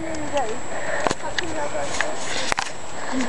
going in